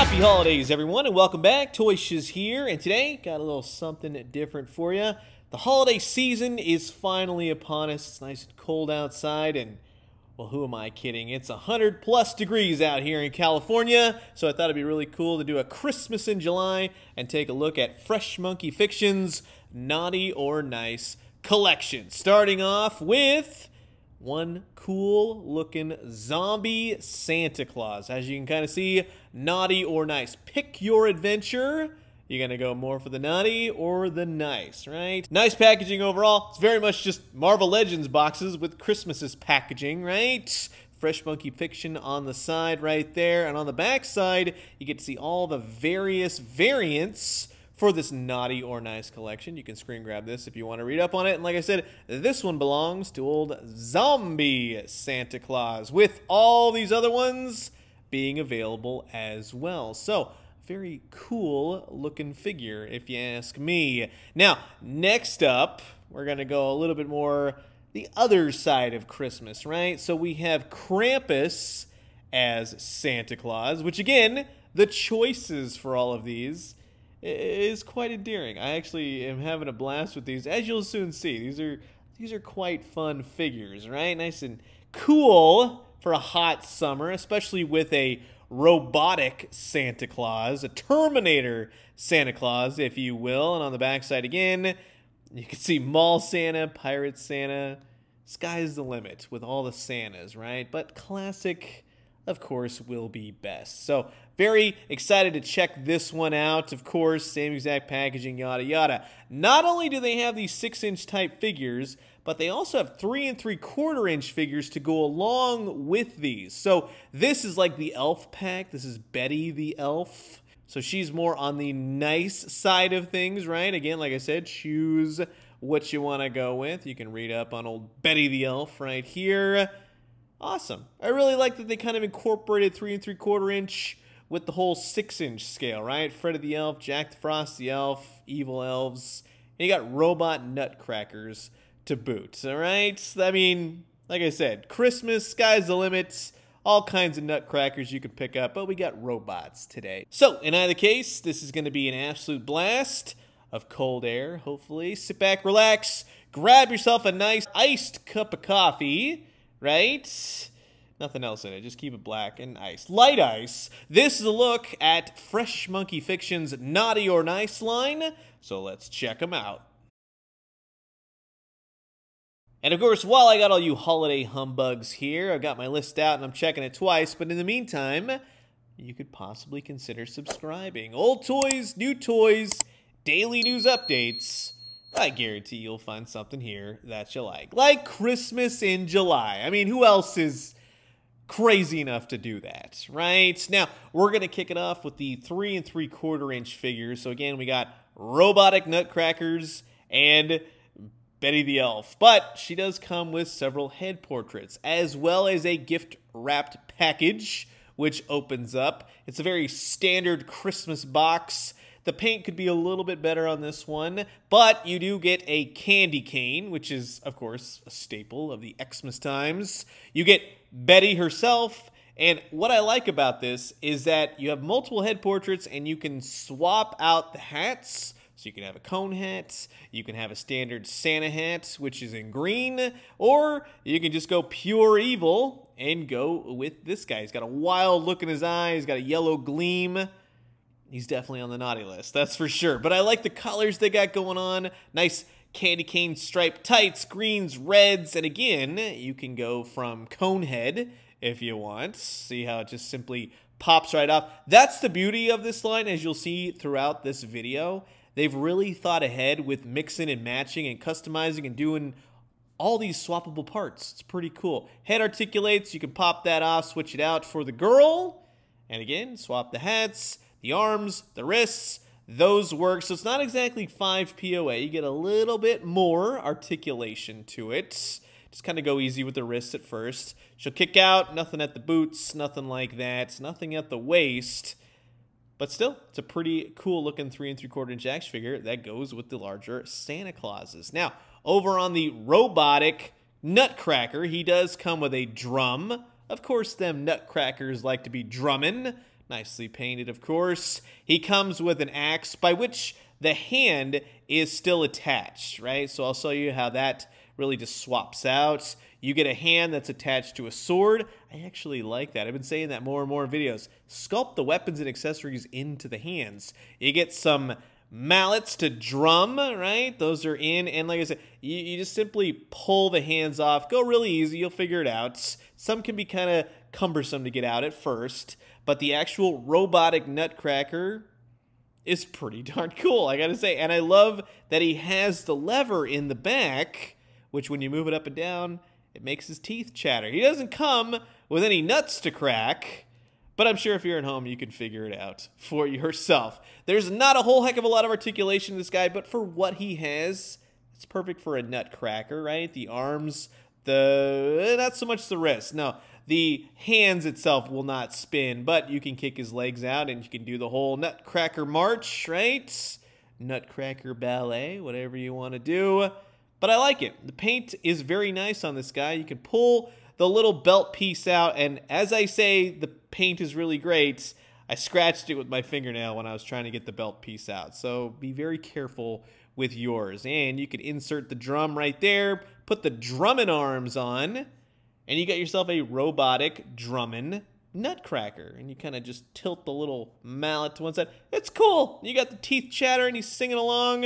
Happy holidays, everyone, and welcome back. Toy Shiz here, and today got a little something different for you. The holiday season is finally upon us. It's nice and cold outside, and well, who am I kidding? It's 100 plus degrees out here in California, so I thought it'd be really cool to do a Christmas in July and take a look at Fresh Monkey Fiction's Naughty or Nice collection. Starting off with one cool looking zombie Santa Claus. As you can kind of see, naughty or nice. Pick your adventure. You're to go more for the naughty or the nice, right? Nice packaging overall. It's very much just Marvel Legends boxes with Christmas's packaging, right? Fresh Monkey Fiction on the side right there. And on the back side, you get to see all the various variants for this naughty or nice collection. You can screen grab this if you want to read up on it. And like I said, this one belongs to old Zombie Santa Claus, with all these other ones being available as well. So, very cool looking figure, if you ask me. Now, next up, we're going to go a little bit more the other side of Christmas, right? So we have Krampus as Santa Claus, which again, the choices for all of these is quite endearing. I actually am having a blast with these, as you'll soon see. These are these are quite fun figures, right? Nice and cool for a hot summer, especially with a robotic Santa Claus, a Terminator Santa Claus, if you will. And on the backside again, you can see Mall Santa, Pirate Santa. Sky's the limit with all the Santas, right? But classic of course, will be best. So, very excited to check this one out. Of course, same exact packaging, yada yada. Not only do they have these six inch type figures, but they also have three and three quarter inch figures to go along with these. So, this is like the elf pack. This is Betty the elf. So, she's more on the nice side of things, right? Again, like I said, choose what you want to go with. You can read up on old Betty the elf right here. Awesome. I really like that they kind of incorporated three and three quarter inch with the whole six inch scale, right? Freddy the Elf, Jack the Frost the Elf, Evil Elves, and you got robot nutcrackers to boot, all right? I mean, like I said, Christmas, sky's the limit, all kinds of nutcrackers you can pick up, but we got robots today. So, in either case, this is going to be an absolute blast of cold air, hopefully. Sit back, relax, grab yourself a nice iced cup of coffee right? Nothing else in it. Just keep it black and ice. Light ice. This is a look at Fresh Monkey Fiction's Naughty or Nice line. So let's check them out. And of course, while I got all you holiday humbugs here, I've got my list out and I'm checking it twice. But in the meantime, you could possibly consider subscribing. Old toys, new toys, daily news updates I guarantee you'll find something here that you like. Like Christmas in July. I mean, who else is crazy enough to do that, right? Now, we're going to kick it off with the three and three quarter inch figures. So again, we got robotic nutcrackers and Betty the Elf. But she does come with several head portraits, as well as a gift wrapped package, which opens up. It's a very standard Christmas box the paint could be a little bit better on this one, but you do get a candy cane, which is, of course, a staple of the Xmas times. You get Betty herself, and what I like about this is that you have multiple head portraits and you can swap out the hats. So you can have a cone hat, you can have a standard Santa hat, which is in green, or you can just go pure evil and go with this guy. He's got a wild look in his eye, he's got a yellow gleam. He's definitely on the naughty list, that's for sure. But I like the colors they got going on. Nice candy cane striped tights, greens, reds, and again, you can go from conehead if you want. See how it just simply pops right off. That's the beauty of this line, as you'll see throughout this video. They've really thought ahead with mixing and matching and customizing and doing all these swappable parts. It's pretty cool. Head articulates, you can pop that off, switch it out for the girl. And again, swap the hats the arms, the wrists, those work. So it's not exactly 5 POA. You get a little bit more articulation to it. Just kind of go easy with the wrists at first. She'll kick out, nothing at the boots, nothing like that, nothing at the waist. But still, it's a pretty cool looking 3 and 3 quarter inch action figure that goes with the larger Santa Clauses. Now, over on the robotic Nutcracker, he does come with a drum. Of course, them Nutcrackers like to be drumming nicely painted, of course. He comes with an axe, by which the hand is still attached, right? So I'll show you how that really just swaps out. You get a hand that's attached to a sword. I actually like that. I've been saying that more and more in videos. Sculpt the weapons and accessories into the hands. You get some mallets to drum, right? Those are in. And like I said, you, you just simply pull the hands off. Go really easy. You'll figure it out. Some can be kind of cumbersome to get out at first, but the actual robotic nutcracker is pretty darn cool, I gotta say. And I love that he has the lever in the back, which when you move it up and down, it makes his teeth chatter. He doesn't come with any nuts to crack, but I'm sure if you're at home, you can figure it out for yourself. There's not a whole heck of a lot of articulation in this guy, but for what he has, it's perfect for a nutcracker, right? The arms, the eh, not so much the wrist. No, the hands itself will not spin, but you can kick his legs out and you can do the whole nutcracker march, right? Nutcracker ballet, whatever you want to do. But I like it. The paint is very nice on this guy. You can pull the little belt piece out, and as I say, the paint is really great. I scratched it with my fingernail when I was trying to get the belt piece out. So be very careful with yours. And you can insert the drum right there, put the drumming arms on, and you got yourself a robotic drumming nutcracker. And you kind of just tilt the little mallet to one side. It's cool. You got the teeth chattering, he's singing along.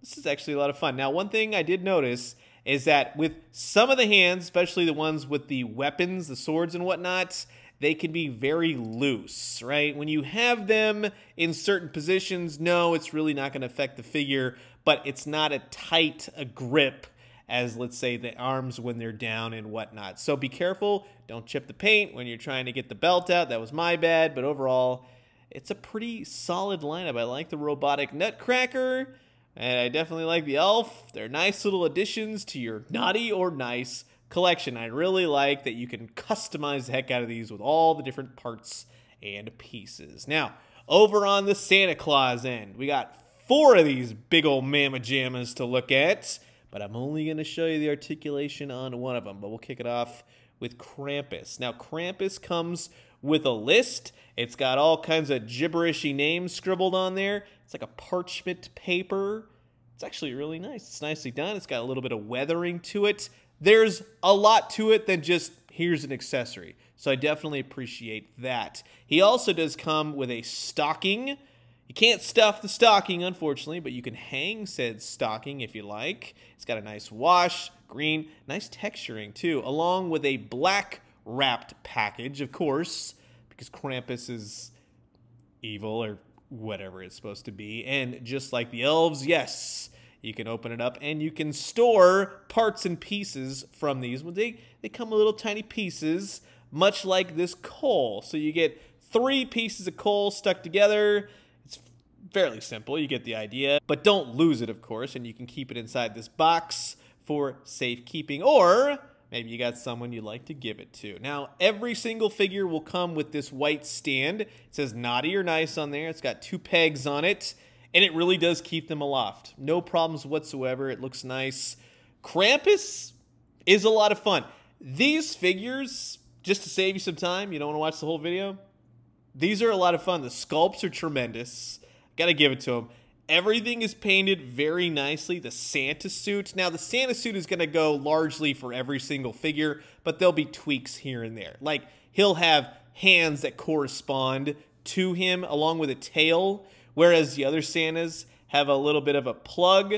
This is actually a lot of fun. Now, one thing I did notice is that with some of the hands, especially the ones with the weapons, the swords and whatnot, they can be very loose, right? When you have them in certain positions, no, it's really not going to affect the figure, but it's not a tight a grip as, let's say, the arms when they're down and whatnot. So be careful. Don't chip the paint when you're trying to get the belt out. That was my bad, but overall, it's a pretty solid lineup. I like the robotic nutcracker. And I definitely like the elf. They're nice little additions to your naughty or nice collection. I really like that you can customize the heck out of these with all the different parts and pieces. Now, over on the Santa Claus end, we got four of these big old mama jammas to look at, but I'm only going to show you the articulation on one of them, but we'll kick it off with Krampus. Now, Krampus comes with a list. It's got all kinds of gibberishy names scribbled on there. It's like a parchment paper. It's actually really nice. It's nicely done. It's got a little bit of weathering to it. There's a lot to it than just here's an accessory. So I definitely appreciate that. He also does come with a stocking. You can't stuff the stocking, unfortunately, but you can hang said stocking if you like. It's got a nice wash, green, nice texturing too, along with a black wrapped package, of course, because Krampus is evil or whatever it's supposed to be. And just like the elves, yes, you can open it up and you can store parts and pieces from these. They, they come in little tiny pieces, much like this coal. So you get three pieces of coal stuck together. It's fairly simple. You get the idea. But don't lose it, of course, and you can keep it inside this box for safekeeping. Or Maybe you got someone you'd like to give it to. Now, every single figure will come with this white stand. It says naughty or nice on there. It's got two pegs on it, and it really does keep them aloft. No problems whatsoever. It looks nice. Krampus is a lot of fun. These figures, just to save you some time, you don't want to watch the whole video, these are a lot of fun. The sculpts are tremendous. Got to give it to them. Everything is painted very nicely. The Santa suit. Now, the Santa suit is going to go largely for every single figure, but there'll be tweaks here and there. Like, he'll have hands that correspond to him along with a tail, whereas the other Santas have a little bit of a plug.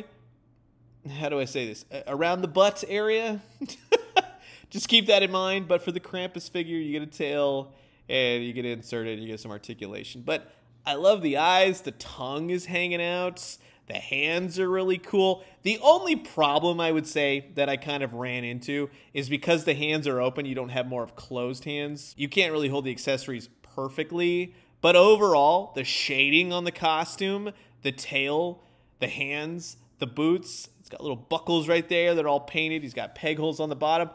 How do I say this? Around the butt area? Just keep that in mind. But for the Krampus figure, you get a tail and you get inserted you get some articulation. But I love the eyes, the tongue is hanging out, the hands are really cool. The only problem I would say that I kind of ran into is because the hands are open, you don't have more of closed hands. You can't really hold the accessories perfectly, but overall, the shading on the costume, the tail, the hands, the boots, it's got little buckles right there. They're all painted. He's got peg holes on the bottom.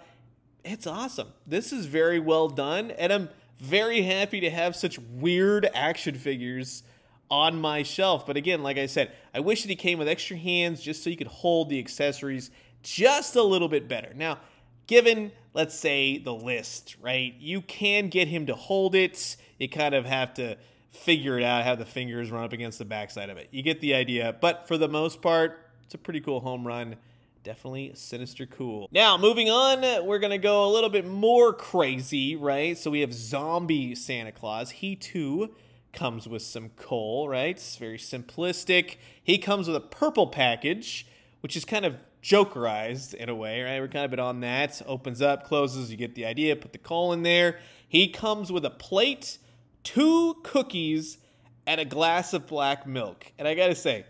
It's awesome. This is very well done, and I'm very happy to have such weird action figures on my shelf. But again, like I said, I wish that he came with extra hands just so you could hold the accessories just a little bit better. Now, given, let's say, the list, right? You can get him to hold it. You kind of have to figure it out, have the fingers run up against the backside of it. You get the idea. But for the most part, it's a pretty cool home run. Definitely sinister cool. Now, moving on, we're going to go a little bit more crazy, right? So we have Zombie Santa Claus. He too comes with some coal, right? It's very simplistic. He comes with a purple package, which is kind of jokerized in a way, right? We're kind of been on that. Opens up, closes, you get the idea. Put the coal in there. He comes with a plate, two cookies, and a glass of black milk. And I gotta say,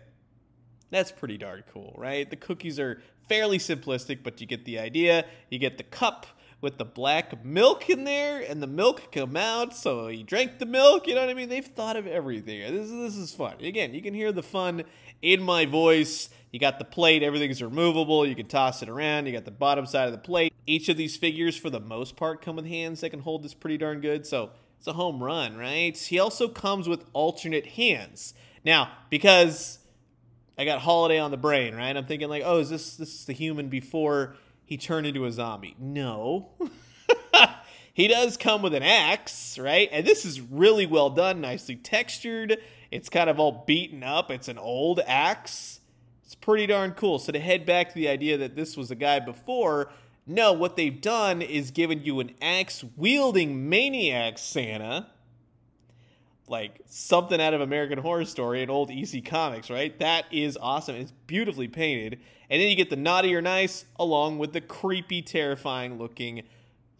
that's pretty darn cool, right? The cookies are fairly simplistic, but you get the idea. You get the cup with the black milk in there, and the milk come out, so he drank the milk. You know what I mean? They've thought of everything. This, this is fun. Again, you can hear the fun in my voice. You got the plate, everything's removable. You can toss it around. You got the bottom side of the plate. Each of these figures, for the most part, come with hands that can hold this pretty darn good. So it's a home run, right? He also comes with alternate hands. Now, because I got holiday on the brain, right? I'm thinking like, oh, is this this is the human before he turned into a zombie? No. he does come with an axe, right? And this is really well done, nicely textured. It's kind of all beaten up. It's an old axe. It's pretty darn cool. So to head back to the idea that this was a guy before, no, what they've done is given you an axe wielding maniac Santa like something out of American Horror Story and old EC Comics, right? That is awesome. It's beautifully painted. And then you get the naughty or nice along with the creepy, terrifying looking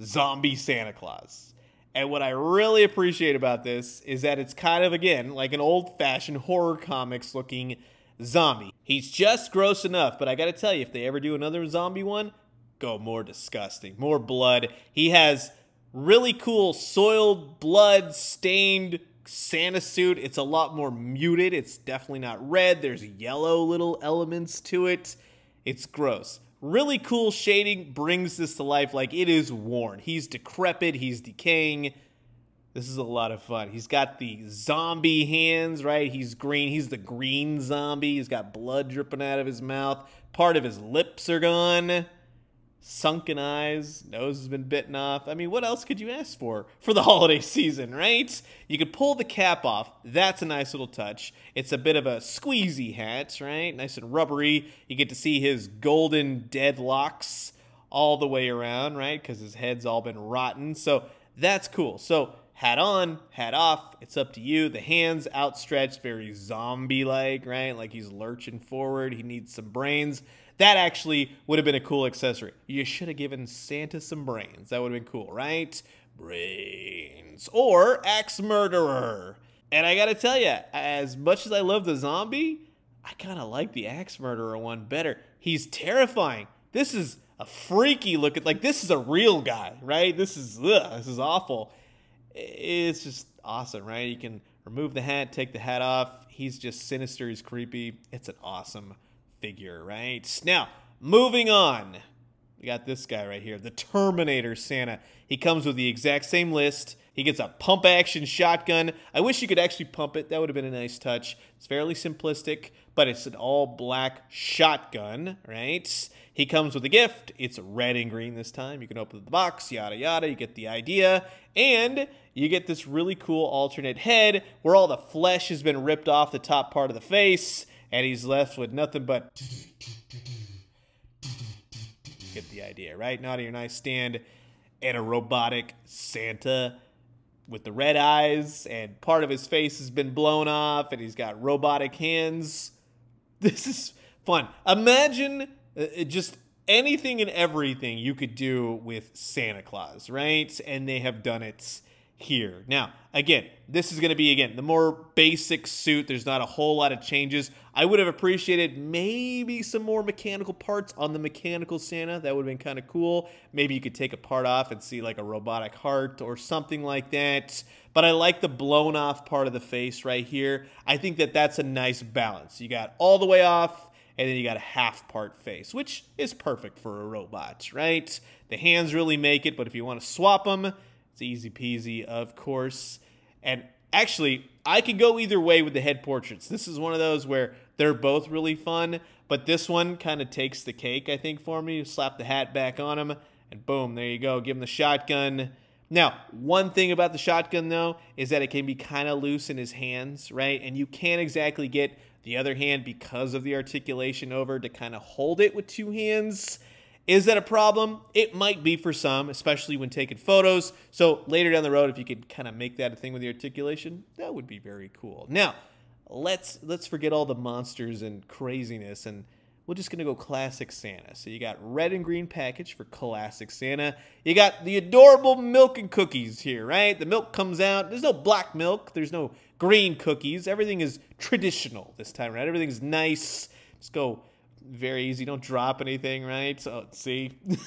zombie Santa Claus. And what I really appreciate about this is that it's kind of, again, like an old fashioned horror comics looking zombie. He's just gross enough, but I gotta tell you, if they ever do another zombie one, go more disgusting, more blood. He has really cool soiled, blood stained Santa suit. It's a lot more muted. It's definitely not red. There's yellow little elements to it. It's gross. Really cool shading brings this to life like it is worn. He's decrepit, he's decaying. This is a lot of fun. He's got the zombie hands, right? He's green. He's the green zombie. He's got blood dripping out of his mouth. Part of his lips are gone sunken eyes, nose has been bitten off. I mean, what else could you ask for for the holiday season, right? You could pull the cap off. That's a nice little touch. It's a bit of a squeezy hat, right? Nice and rubbery. You get to see his golden deadlocks all the way around, right? Because his head's all been rotten. So that's cool. So hat on, hat off. It's up to you. The hands outstretched, very zombie like, right? Like he's lurching forward. He needs some brains. That actually would have been a cool accessory. You should have given Santa some brains. That would have been cool, right? Brains. Or Axe Murderer. And I gotta tell you, as much as I love the zombie, I kind of like the Axe Murderer one better. He's terrifying. This is a freaky looking, like this is a real guy, right? This is, ugh, this is awful. It's just awesome, right? You can remove the hat, take the hat off. He's just sinister. He's creepy. It's an awesome figure, right? Now, moving on. We got this guy right here, the Terminator Santa. He comes with the exact same list. He gets a pump action shotgun. I wish you could actually pump it. That would have been a nice touch. It's fairly simplistic, but it's an all black shotgun, right? He comes with a gift. It's red and green this time. You can open the box, yada yada. You get the idea. And you get this really cool alternate head where all the flesh has been ripped off the top part of the face and he's left with nothing but. Get the idea, right? Not on your nightstand, and a robotic Santa with the red eyes, and part of his face has been blown off, and he's got robotic hands. This is fun. Imagine uh, just anything and everything you could do with Santa Claus, right? And they have done it here. Now, again, this is going to be, again, the more basic suit. There's not a whole lot of changes. I would have appreciated maybe some more mechanical parts on the mechanical Santa. That would have been kind of cool. Maybe you could take a part off and see like a robotic heart or something like that. But I like the blown off part of the face right here. I think that that's a nice balance. You got all the way off and then you got a half part face, which is perfect for a robot, right? The hands really make it, but if you want to swap them, it's easy peasy, of course. And actually, I could go either way with the head portraits. This is one of those where they're both really fun, but this one kind of takes the cake, I think, for me. Slap the hat back on him, and and boom, there you go. Give him the shotgun. Now, one thing about the shotgun, though, is that it can be kind of loose in his hands, right? And you can't exactly get the other hand because of the articulation over to kind of hold it with two hands. Is that a problem? It might be for some, especially when taking photos. So later down the road, if you could kind of make that a thing with the articulation, that would be very cool. Now, let's let's forget all the monsters and craziness and we're just gonna go classic Santa. So you got red and green package for classic Santa. You got the adorable milk and cookies here, right? The milk comes out. There's no black milk. There's no green cookies. Everything is traditional this time around. Everything's nice. Just go very easy. Don't drop anything, right? So see.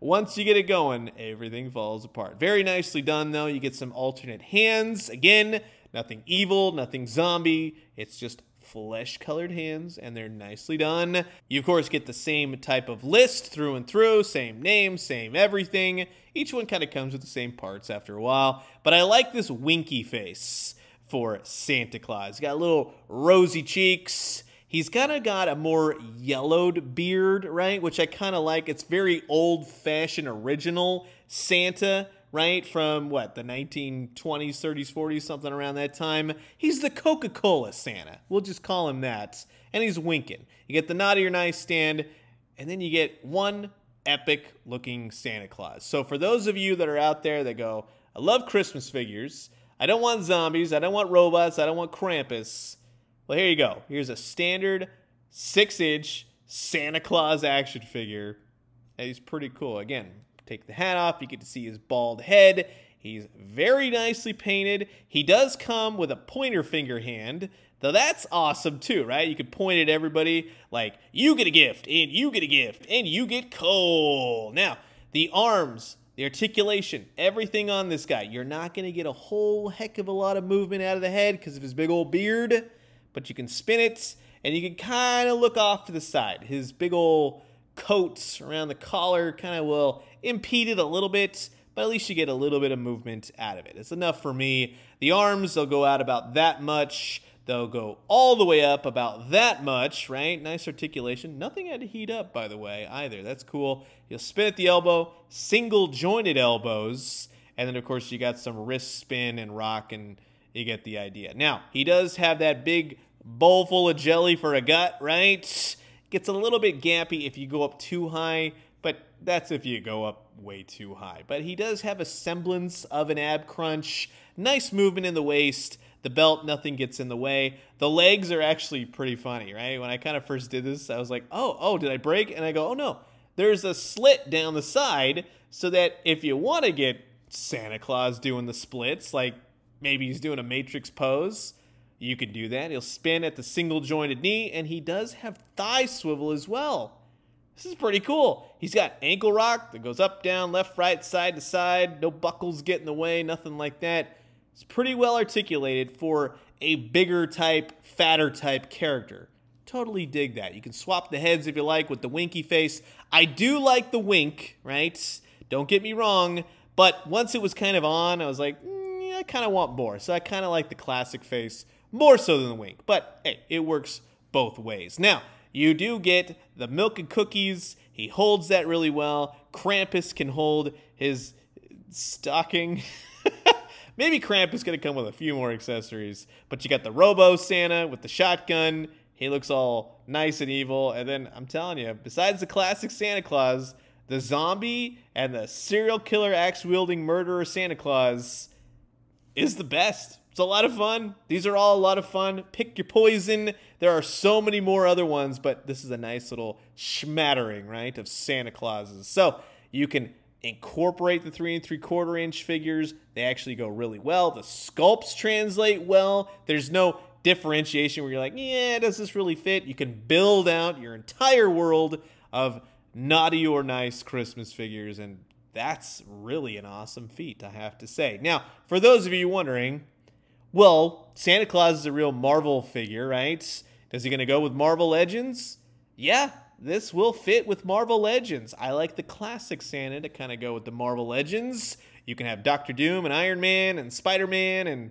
Once you get it going, everything falls apart. Very nicely done, though. You get some alternate hands. Again, nothing evil, nothing zombie. It's just flesh colored hands and they're nicely done. You, of course, get the same type of list through and through, same name, same everything. Each one kind of comes with the same parts after a while. But I like this winky face for Santa Claus. He's got little rosy cheeks. He's kind of got a more yellowed beard, right? Which I kind of like. It's very old fashioned original Santa right? From what, the 1920s, 30s, 40s, something around that time. He's the Coca Cola Santa. We'll just call him that. And he's winking. You get the naughty or nice stand, and then you get one epic looking Santa Claus. So for those of you that are out there that go, I love Christmas figures, I don't want zombies, I don't want robots, I don't want Krampus. Well, here you go. Here's a standard six inch Santa Claus action figure. He's pretty cool. Again, Take the hat off, you get to see his bald head. He's very nicely painted. He does come with a pointer finger hand, though that's awesome too, right? You could point at everybody like, you get a gift, and you get a gift, and you get coal. Now, the arms, the articulation, everything on this guy, you're not going to get a whole heck of a lot of movement out of the head because of his big old beard, but you can spin it, and you can kind of look off to the side. His big old coats around the collar kind of will impede it a little bit, but at least you get a little bit of movement out of it. It's enough for me. The arms, they'll go out about that much. They'll go all the way up about that much, right? Nice articulation. Nothing had to heat up, by the way, either. That's cool. You'll spin at the elbow, single jointed elbows, and then, of course, you got some wrist spin and rock, and you get the idea. Now, he does have that big bowl full of jelly for a gut, right? Gets a little bit gappy if you go up too high, but that's if you go up way too high. But he does have a semblance of an ab crunch. Nice movement in the waist. The belt, nothing gets in the way. The legs are actually pretty funny, right? When I kind of first did this, I was like, oh, oh, did I break? And I go, oh no, there's a slit down the side so that if you want to get Santa Claus doing the splits, like maybe he's doing a matrix pose, you can do that. He'll spin at the single jointed knee, and he does have thigh swivel as well. This is pretty cool. He's got ankle rock that goes up, down, left, right, side to side. No buckles get in the way, nothing like that. It's pretty well articulated for a bigger type, fatter type character. Totally dig that. You can swap the heads if you like with the winky face. I do like the wink, right? Don't get me wrong. But once it was kind of on, I was like, mm, I kind of want more. So I kind of like the classic face more so than the wink. But hey, it works both ways. Now, you do get the milk and cookies. He holds that really well. Krampus can hold his stocking. Maybe Krampus going to come with a few more accessories. But you got the Robo Santa with the shotgun. He looks all nice and evil. And then I'm telling you, besides the classic Santa Claus, the zombie and the serial killer axe wielding murderer Santa Claus is the best. It's a lot of fun. These are all a lot of fun. Pick your poison. There are so many more other ones, but this is a nice little smattering, right, of Santa Clauses. So you can incorporate the three and three quarter inch figures. They actually go really well. The sculpts translate well. There's no differentiation where you're like, yeah, does this really fit? You can build out your entire world of naughty or nice Christmas figures, and that's really an awesome feat, I have to say. Now, for those of you wondering, well, Santa Claus is a real Marvel figure, right? Is he going to go with Marvel Legends? Yeah, this will fit with Marvel Legends. I like the classic Santa to kind of go with the Marvel Legends. You can have Doctor Doom and Iron Man and Spider Man and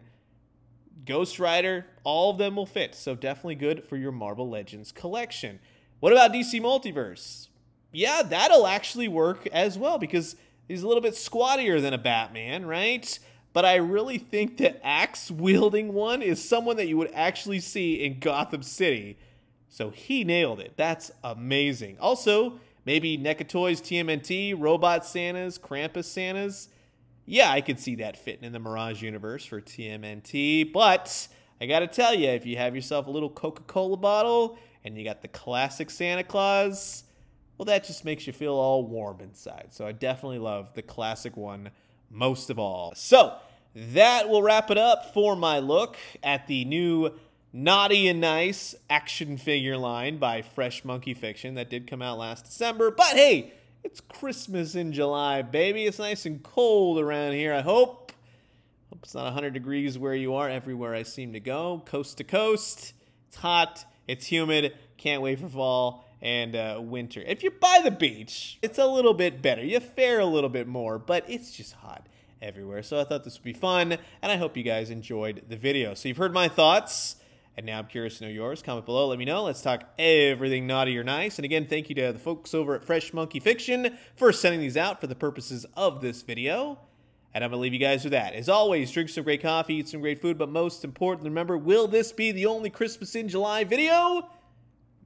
Ghost Rider. All of them will fit. So definitely good for your Marvel Legends collection. What about DC Multiverse? yeah, that'll actually work as well because he's a little bit squattier than a Batman, right? But I really think the axe wielding one is someone that you would actually see in Gotham City. So he nailed it. That's amazing. Also, maybe NECA Toys TMNT, Robot Santas, Krampus Santas. Yeah, I could see that fitting in the Mirage universe for TMNT. But I gotta tell you, if you have yourself a little Coca Cola bottle and you got the classic Santa Claus, well, that just makes you feel all warm inside. So I definitely love the classic one most of all. So that will wrap it up for my look at the new Naughty and Nice action figure line by Fresh Monkey Fiction that did come out last December. But hey, it's Christmas in July, baby. It's nice and cold around here, I hope. Hope it's not 100 degrees where you are, everywhere I seem to go, coast to coast. It's hot, it's humid, can't wait for fall and uh, winter. If you're by the beach, it's a little bit better. You fare a little bit more, but it's just hot everywhere. So I thought this would be fun, and I hope you guys enjoyed the video. So you've heard my thoughts, and now I'm curious to know yours. Comment below, let me know. Let's talk everything naughty or nice. And again, thank you to the folks over at Fresh Monkey Fiction for sending these out for the purposes of this video. And I'm going to leave you guys with that. As always, drink some great coffee, eat some great food, but most important, remember, will this be the only Christmas in July video?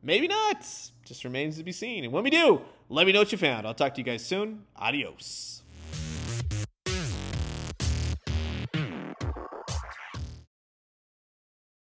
Maybe not. Just remains to be seen. And when we do, let me know what you found. I'll talk to you guys soon. Adios.